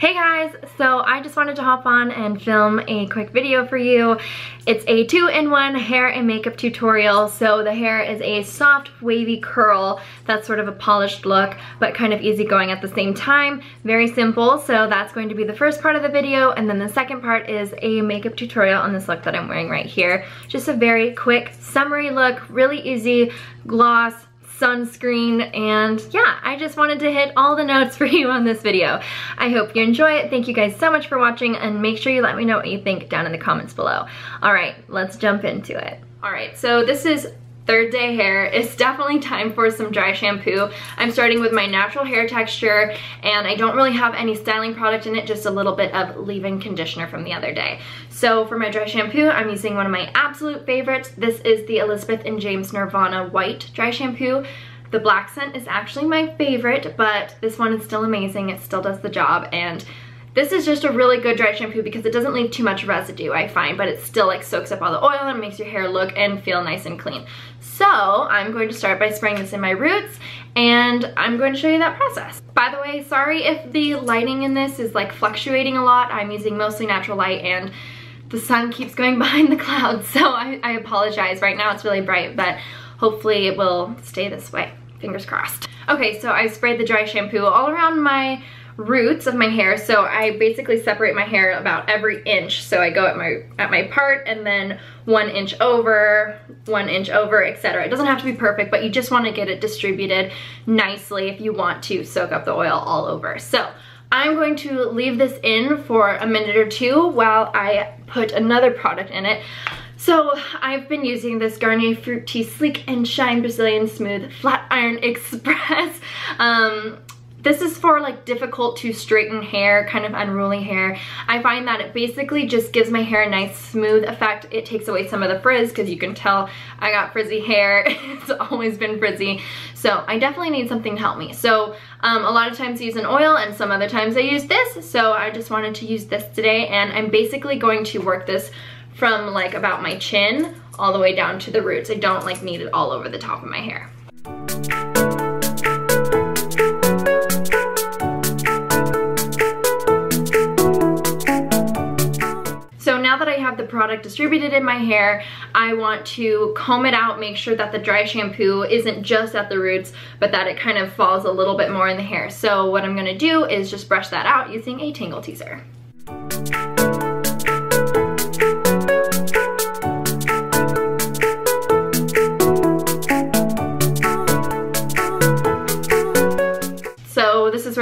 Hey guys, so I just wanted to hop on and film a quick video for you. It's a two-in-one hair and makeup tutorial. So the hair is a soft, wavy curl that's sort of a polished look, but kind of easygoing at the same time. Very simple, so that's going to be the first part of the video, and then the second part is a makeup tutorial on this look that I'm wearing right here. Just a very quick, summery look, really easy, gloss, sunscreen, and yeah, I just wanted to hit all the notes for you on this video. I hope you enjoy it. Thank you guys so much for watching, and make sure you let me know what you think down in the comments below. All right, let's jump into it. All right, so this is third day hair, it's definitely time for some dry shampoo. I'm starting with my natural hair texture and I don't really have any styling product in it, just a little bit of leave-in conditioner from the other day. So for my dry shampoo, I'm using one of my absolute favorites. This is the Elizabeth and James Nirvana White Dry Shampoo. The black scent is actually my favorite, but this one is still amazing. It still does the job and this is just a really good dry shampoo because it doesn't leave too much residue, I find, but it still like soaks up all the oil and makes your hair look and feel nice and clean. So I'm going to start by spraying this in my roots and I'm going to show you that process. By the way, sorry if the lighting in this is like fluctuating a lot. I'm using mostly natural light and the sun keeps going behind the clouds, so I, I apologize. Right now it's really bright, but hopefully it will stay this way. Fingers crossed. Okay, so I sprayed the dry shampoo all around my roots of my hair. So I basically separate my hair about every inch. So I go at my at my part and then one inch over, one inch over, etc. It doesn't have to be perfect, but you just want to get it distributed nicely if you want to soak up the oil all over. So I'm going to leave this in for a minute or two while I put another product in it. So I've been using this Garnier Fructis Sleek and Shine Brazilian Smooth Flat Iron Express. Um, this is for like difficult to straighten hair, kind of unruly hair. I find that it basically just gives my hair a nice smooth effect. It takes away some of the frizz because you can tell I got frizzy hair. it's always been frizzy. So I definitely need something to help me. So um, a lot of times I use an oil and some other times I use this. So I just wanted to use this today and I'm basically going to work this from like about my chin all the way down to the roots. I don't like need it all over the top of my hair. Product distributed in my hair, I want to comb it out, make sure that the dry shampoo isn't just at the roots, but that it kind of falls a little bit more in the hair. So what I'm gonna do is just brush that out using a Tangle Teezer.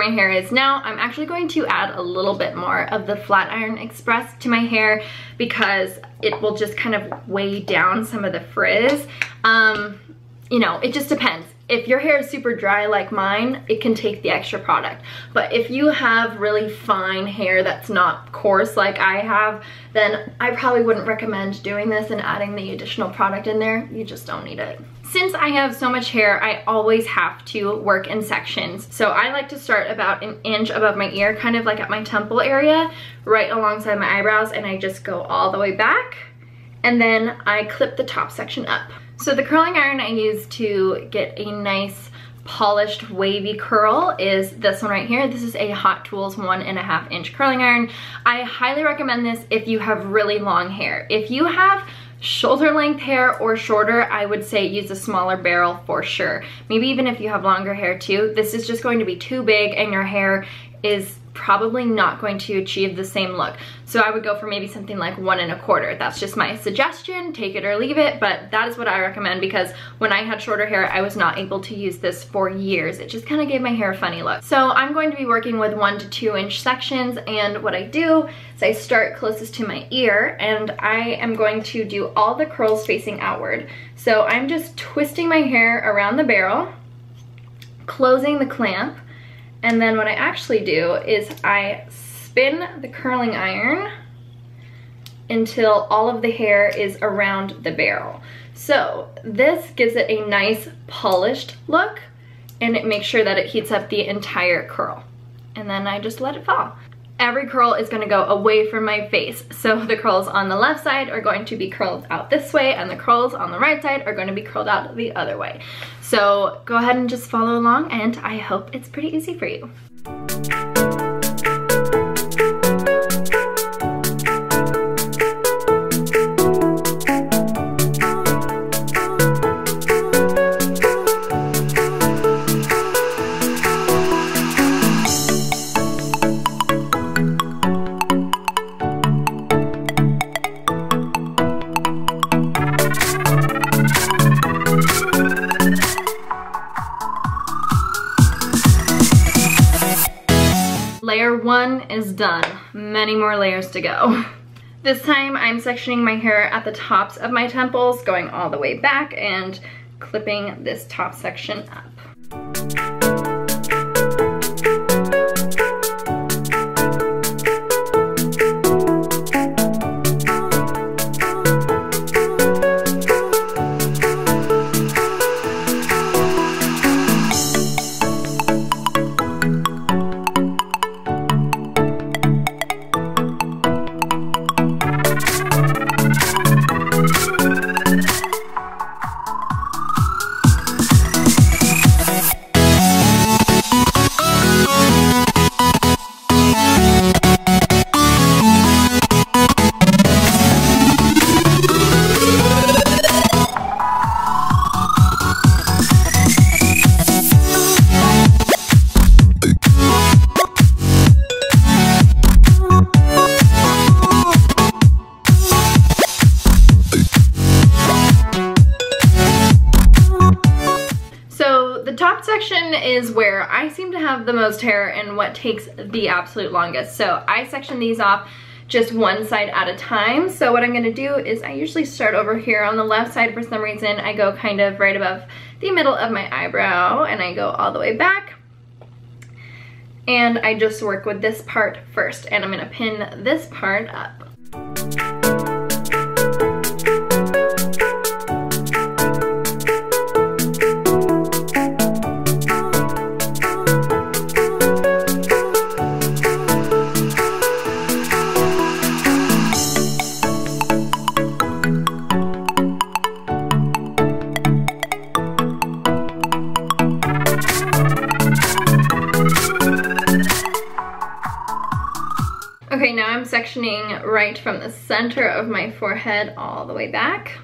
My hair is now. I'm actually going to add a little bit more of the Flat Iron Express to my hair because it will just kind of weigh down some of the frizz. Um, you know, it just depends. If your hair is super dry like mine, it can take the extra product. But if you have really fine hair that's not coarse like I have, then I probably wouldn't recommend doing this and adding the additional product in there. You just don't need it. Since I have so much hair, I always have to work in sections. So I like to start about an inch above my ear, kind of like at my temple area, right alongside my eyebrows, and I just go all the way back. And then I clip the top section up. So the curling iron I use to get a nice polished wavy curl is this one right here. This is a Hot Tools one and a half inch curling iron. I highly recommend this if you have really long hair. If you have shoulder length hair or shorter, I would say use a smaller barrel for sure. Maybe even if you have longer hair too, this is just going to be too big and your hair is probably not going to achieve the same look. So I would go for maybe something like one and a quarter. That's just my suggestion, take it or leave it, but that is what I recommend because when I had shorter hair, I was not able to use this for years. It just kind of gave my hair a funny look. So I'm going to be working with one to two inch sections and what I do is I start closest to my ear and I am going to do all the curls facing outward. So I'm just twisting my hair around the barrel, closing the clamp, and then what I actually do is I spin the curling iron until all of the hair is around the barrel. So this gives it a nice polished look and it makes sure that it heats up the entire curl. And then I just let it fall every curl is gonna go away from my face. So the curls on the left side are going to be curled out this way and the curls on the right side are gonna be curled out the other way. So go ahead and just follow along and I hope it's pretty easy for you. Many more layers to go. This time I'm sectioning my hair at the tops of my temples, going all the way back and clipping this top section up. Section is where I seem to have the most hair and what takes the absolute longest. So I section these off just one side at a time. So what I'm gonna do is I usually start over here on the left side for some reason. I go kind of right above the middle of my eyebrow and I go all the way back. And I just work with this part first and I'm gonna pin this part up. Sectioning right from the center of my forehead all the way back.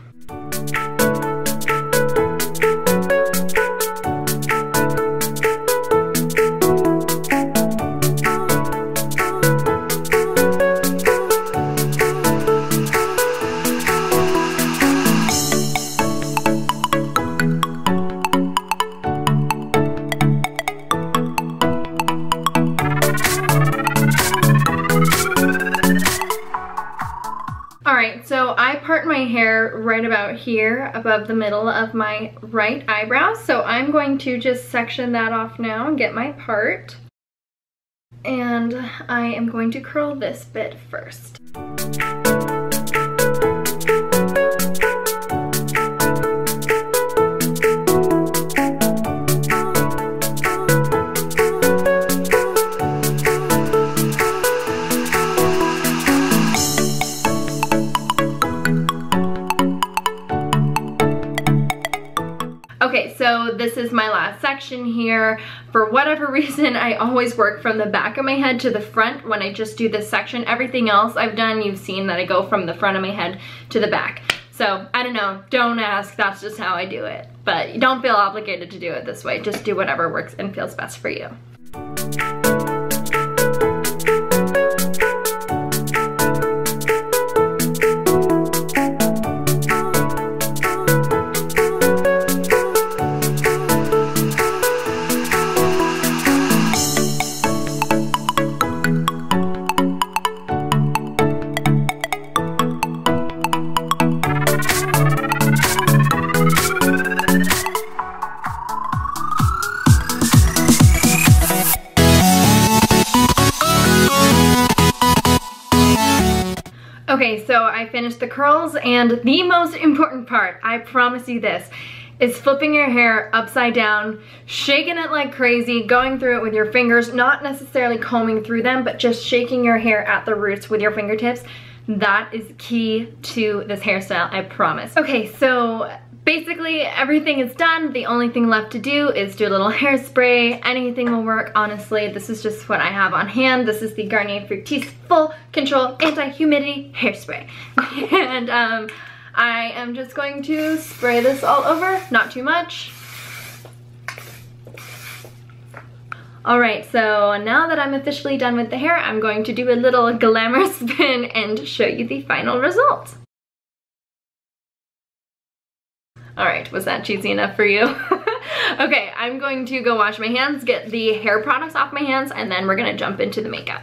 I part my hair right about here above the middle of my right eyebrow. So I'm going to just section that off now and get my part. And I am going to curl this bit first. So this is my last section here. For whatever reason, I always work from the back of my head to the front when I just do this section. Everything else I've done, you've seen that I go from the front of my head to the back. So, I don't know, don't ask, that's just how I do it. But don't feel obligated to do it this way. Just do whatever works and feels best for you. Okay, so I finished the curls and the most important part, I promise you this, is flipping your hair upside down, shaking it like crazy, going through it with your fingers, not necessarily combing through them, but just shaking your hair at the roots with your fingertips. That is key to this hairstyle, I promise. Okay, so Basically, everything is done. The only thing left to do is do a little hairspray. Anything will work, honestly. This is just what I have on hand. This is the Garnier Fructis Full Control Anti-Humidity Hairspray. and um, I am just going to spray this all over, not too much. All right, so now that I'm officially done with the hair, I'm going to do a little glamour spin and show you the final result. All right, was that cheesy enough for you? okay, I'm going to go wash my hands, get the hair products off my hands, and then we're gonna jump into the makeup.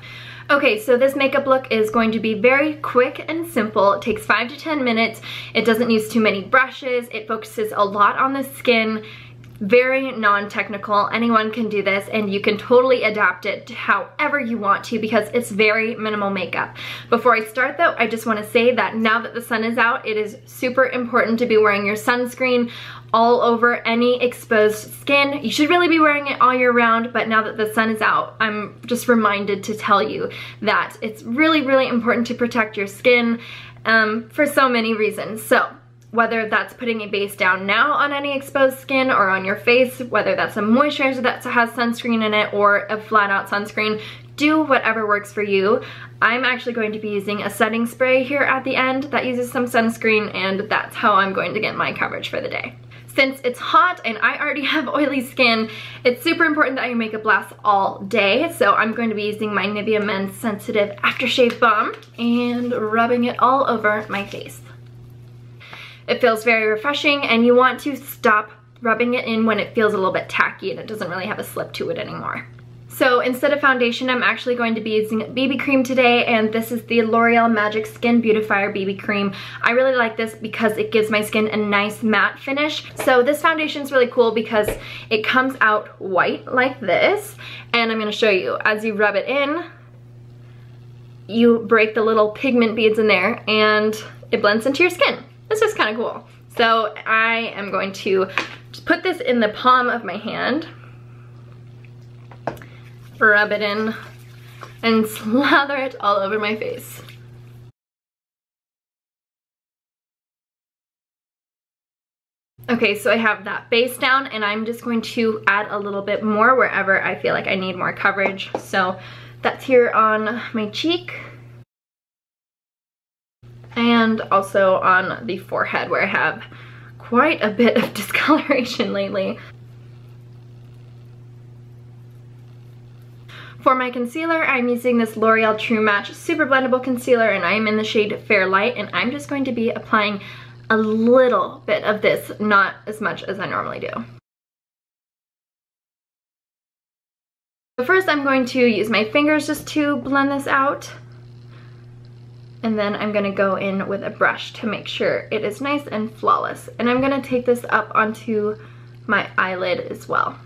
Okay, so this makeup look is going to be very quick and simple. It takes five to 10 minutes. It doesn't use too many brushes. It focuses a lot on the skin very non-technical. Anyone can do this and you can totally adapt it however you want to because it's very minimal makeup. Before I start though, I just wanna say that now that the sun is out, it is super important to be wearing your sunscreen all over any exposed skin. You should really be wearing it all year round, but now that the sun is out, I'm just reminded to tell you that it's really, really important to protect your skin um, for so many reasons. So whether that's putting a base down now on any exposed skin or on your face, whether that's a moisturizer that has sunscreen in it or a flat out sunscreen, do whatever works for you. I'm actually going to be using a setting spray here at the end that uses some sunscreen and that's how I'm going to get my coverage for the day. Since it's hot and I already have oily skin, it's super important that your makeup lasts all day. So I'm going to be using my Nivea Men Sensitive Aftershave Balm and rubbing it all over my face. It feels very refreshing and you want to stop rubbing it in when it feels a little bit tacky and it doesn't really have a slip to it anymore. So instead of foundation, I'm actually going to be using BB cream today, and this is the L'Oreal Magic Skin Beautifier BB cream. I really like this because it gives my skin a nice matte finish. So this foundation is really cool because it comes out white like this, and I'm gonna show you. As you rub it in, you break the little pigment beads in there, and it blends into your skin. This is kind of cool. So I am going to put this in the palm of my hand, rub it in, and slather it all over my face. Okay, so I have that base down and I'm just going to add a little bit more wherever I feel like I need more coverage. So that's here on my cheek and also on the forehead where I have quite a bit of discoloration lately. For my concealer, I'm using this L'Oreal True Match Super Blendable Concealer and I'm in the shade Fair Light and I'm just going to be applying a little bit of this, not as much as I normally do. But First, I'm going to use my fingers just to blend this out and then I'm gonna go in with a brush to make sure it is nice and flawless. And I'm gonna take this up onto my eyelid as well.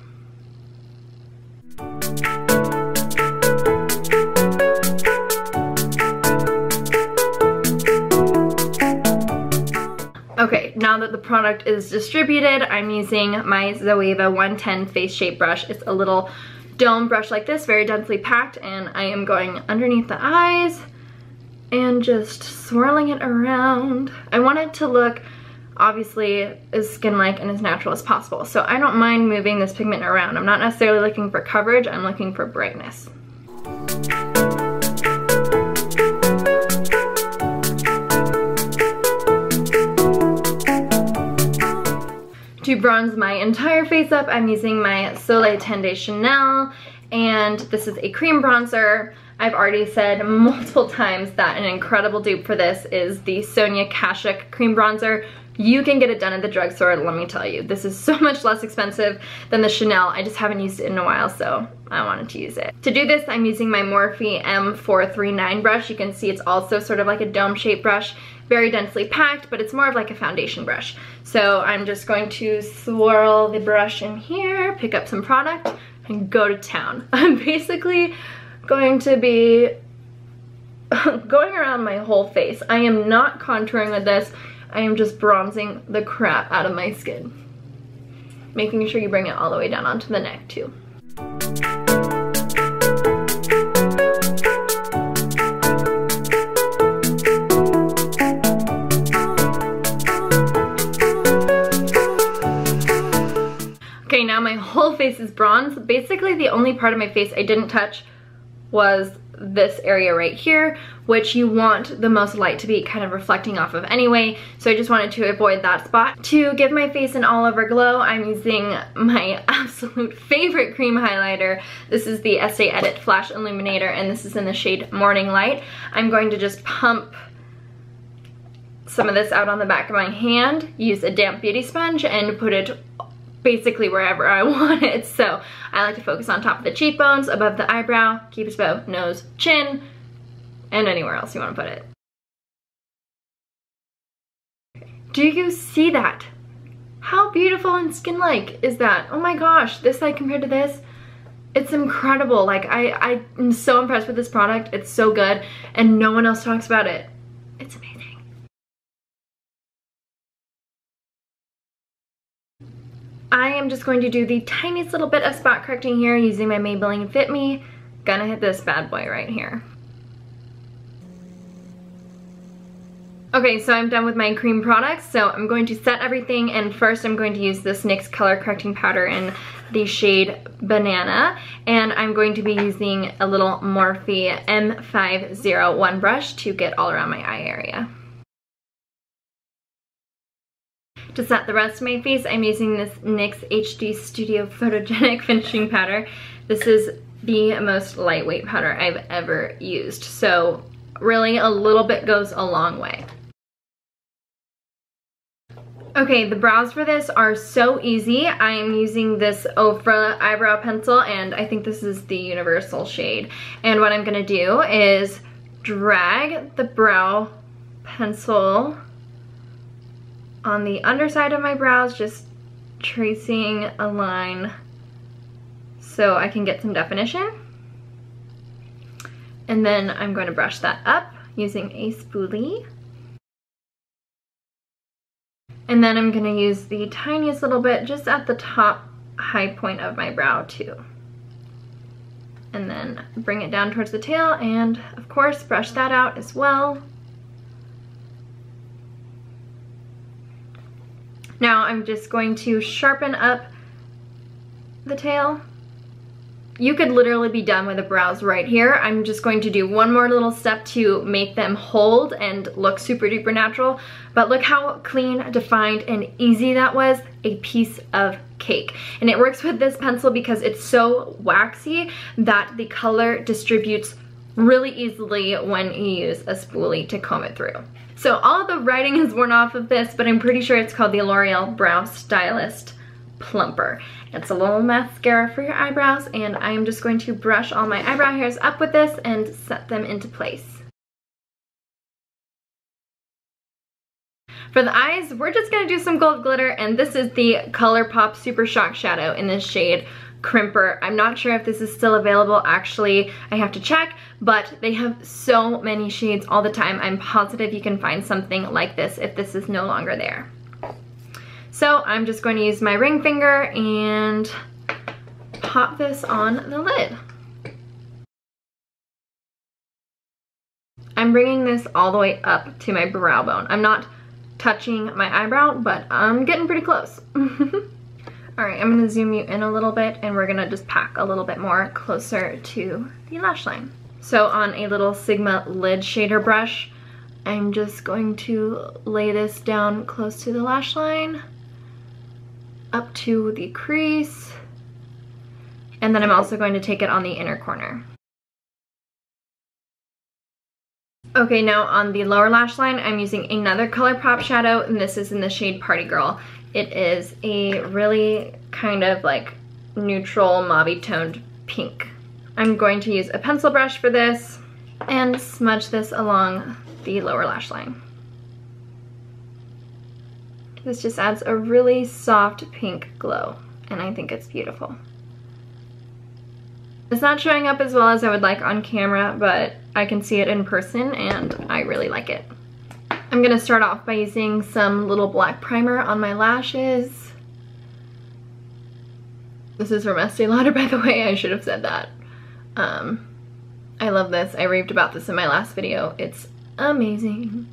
Okay, now that the product is distributed, I'm using my Zoeva 110 Face Shape Brush. It's a little dome brush like this, very densely packed, and I am going underneath the eyes, and just swirling it around. I want it to look obviously as skin-like and as natural as possible. So I don't mind moving this pigment around. I'm not necessarily looking for coverage, I'm looking for brightness. To bronze my entire face up, I'm using my Soleil Tan de Chanel, and this is a cream bronzer. I've already said multiple times that an incredible dupe for this is the Sonia Kashuk Cream Bronzer. You can get it done at the drugstore, let me tell you. This is so much less expensive than the Chanel. I just haven't used it in a while, so I wanted to use it. To do this, I'm using my Morphe M439 brush. You can see it's also sort of like a dome-shaped brush, very densely packed, but it's more of like a foundation brush. So I'm just going to swirl the brush in here, pick up some product, and go to town. I'm basically going to be going around my whole face. I am not contouring with this. I am just bronzing the crap out of my skin. Making sure you bring it all the way down onto the neck too. Okay, now my whole face is bronze. Basically the only part of my face I didn't touch was this area right here, which you want the most light to be kind of reflecting off of anyway. So I just wanted to avoid that spot. To give my face an all over glow, I'm using my absolute favorite cream highlighter. This is the Estee Edit Flash Illuminator and this is in the shade Morning Light. I'm going to just pump some of this out on the back of my hand, use a damp beauty sponge and put it basically wherever I want it. So I like to focus on top of the cheekbones, above the eyebrow, cupid's bow, nose, chin, and anywhere else you want to put it. Do you see that? How beautiful and skin-like is that? Oh my gosh, this side compared to this, it's incredible. Like I, I am so impressed with this product. It's so good and no one else talks about it. It's amazing. I am just going to do the tiniest little bit of spot correcting here using my Maybelline Fit Me. Gonna hit this bad boy right here. Okay, so I'm done with my cream products, so I'm going to set everything, and first I'm going to use this NYX Color Correcting Powder in the shade Banana, and I'm going to be using a little Morphe M501 brush to get all around my eye area. To set the rest of my face, I'm using this NYX HD Studio Photogenic Finishing Powder. This is the most lightweight powder I've ever used. So really a little bit goes a long way. Okay, the brows for this are so easy. I am using this Ofra eyebrow pencil and I think this is the universal shade. And what I'm gonna do is drag the brow pencil on the underside of my brows, just tracing a line so I can get some definition. And then I'm going to brush that up using a spoolie. And then I'm gonna use the tiniest little bit just at the top high point of my brow too. And then bring it down towards the tail and of course brush that out as well. Now I'm just going to sharpen up the tail. You could literally be done with the brows right here. I'm just going to do one more little step to make them hold and look super duper natural. But look how clean, defined, and easy that was. A piece of cake. And it works with this pencil because it's so waxy that the color distributes really easily when you use a spoolie to comb it through. So all the writing has worn off of this, but I'm pretty sure it's called the L'Oreal Brow Stylist Plumper. It's a little mascara for your eyebrows, and I'm just going to brush all my eyebrow hairs up with this and set them into place. For the eyes, we're just gonna do some gold glitter, and this is the ColourPop Super Shock Shadow in this shade crimper. I'm not sure if this is still available actually, I have to check, but they have so many shades all the time. I'm positive you can find something like this if this is no longer there. So I'm just going to use my ring finger and pop this on the lid. I'm bringing this all the way up to my brow bone. I'm not touching my eyebrow, but I'm getting pretty close. All right, I'm gonna zoom you in a little bit and we're gonna just pack a little bit more closer to the lash line. So on a little Sigma lid shader brush, I'm just going to lay this down close to the lash line, up to the crease, and then I'm also going to take it on the inner corner. Okay, now on the lower lash line, I'm using another ColourPop shadow, and this is in the shade Party Girl. It is a really kind of like neutral mauve toned pink. I'm going to use a pencil brush for this and smudge this along the lower lash line. This just adds a really soft pink glow and I think it's beautiful. It's not showing up as well as I would like on camera, but I can see it in person and I really like it. I'm gonna start off by using some little black primer on my lashes. This is from Estee Lauder, by the way, I should have said that. Um, I love this. I raved about this in my last video. It's amazing.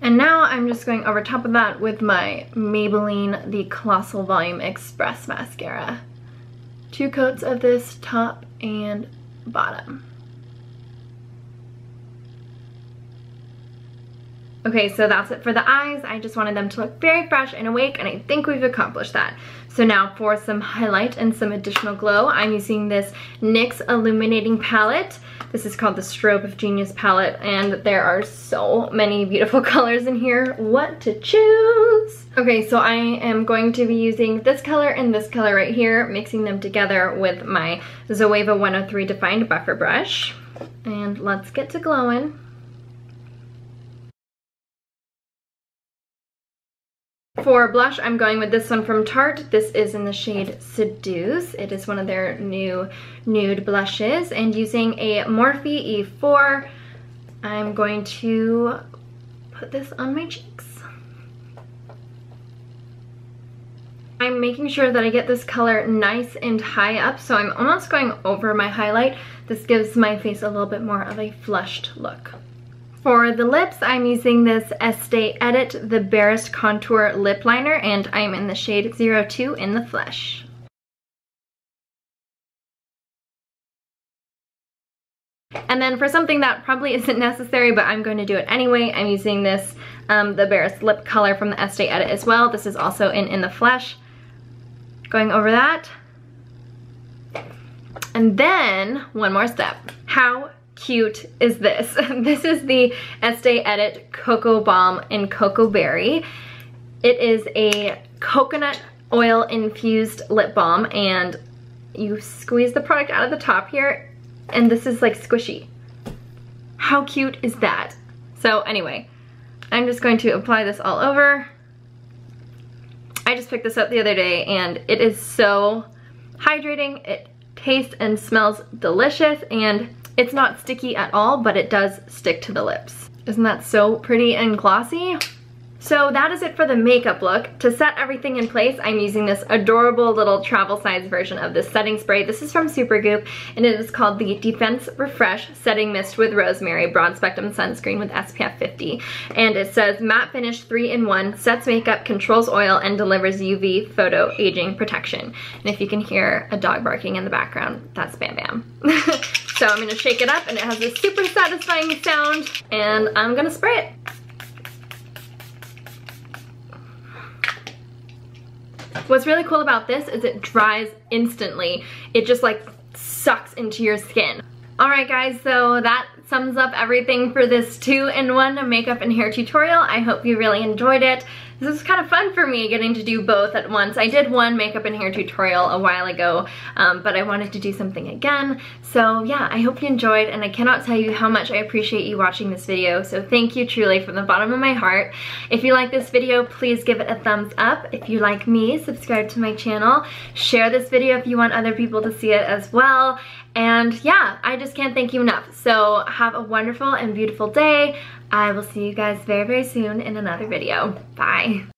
And now I'm just going over top of that with my Maybelline The Colossal Volume Express Mascara. Two coats of this top and bottom. Okay, so that's it for the eyes. I just wanted them to look very fresh and awake, and I think we've accomplished that. So now for some highlight and some additional glow, I'm using this NYX Illuminating Palette. This is called the Strobe of Genius palette, and there are so many beautiful colors in here. What to choose? Okay, so I am going to be using this color and this color right here, mixing them together with my Zoeva 103 Defined Buffer Brush. And let's get to glowing. For blush, I'm going with this one from Tarte. This is in the shade Seduce. It is one of their new nude blushes. And using a Morphe E4, I'm going to put this on my cheeks. I'm making sure that I get this color nice and high up, so I'm almost going over my highlight. This gives my face a little bit more of a flushed look. For the lips, I'm using this Estee Edit The Barest Contour Lip Liner, and I'm in the shade 02 in the Flesh. And then for something that probably isn't necessary, but I'm going to do it anyway, I'm using this, um, the Barest Lip Color from the Estee Edit as well. This is also in In the Flesh. Going over that. And then, one more step. How cute is this? this is the Estee Edit Cocobalm in Cocoa Berry. It is a coconut oil infused lip balm and you squeeze the product out of the top here and this is like squishy. How cute is that? So anyway, I'm just going to apply this all over. I just picked this up the other day and it is so hydrating. It tastes and smells delicious and it's not sticky at all, but it does stick to the lips. Isn't that so pretty and glossy? So that is it for the makeup look. To set everything in place, I'm using this adorable little travel size version of this setting spray. This is from Supergoop and it is called the Defense Refresh Setting Mist with Rosemary Broad Spectrum Sunscreen with SPF 50. And it says matte finish 3-in-1, sets makeup, controls oil, and delivers UV photo aging protection. And if you can hear a dog barking in the background, that's Bam Bam. so I'm gonna shake it up and it has this super satisfying sound and I'm gonna spray it. What's really cool about this is it dries instantly. It just like sucks into your skin. Alright guys, so that sums up everything for this two-in-one makeup and hair tutorial. I hope you really enjoyed it. This was kind of fun for me getting to do both at once. I did one makeup and hair tutorial a while ago, um, but I wanted to do something again. So yeah, I hope you enjoyed and I cannot tell you how much I appreciate you watching this video. So thank you truly from the bottom of my heart. If you like this video, please give it a thumbs up. If you like me, subscribe to my channel. Share this video if you want other people to see it as well. And yeah, I just can't thank you enough. So have a wonderful and beautiful day. I will see you guys very, very soon in another video. Bye.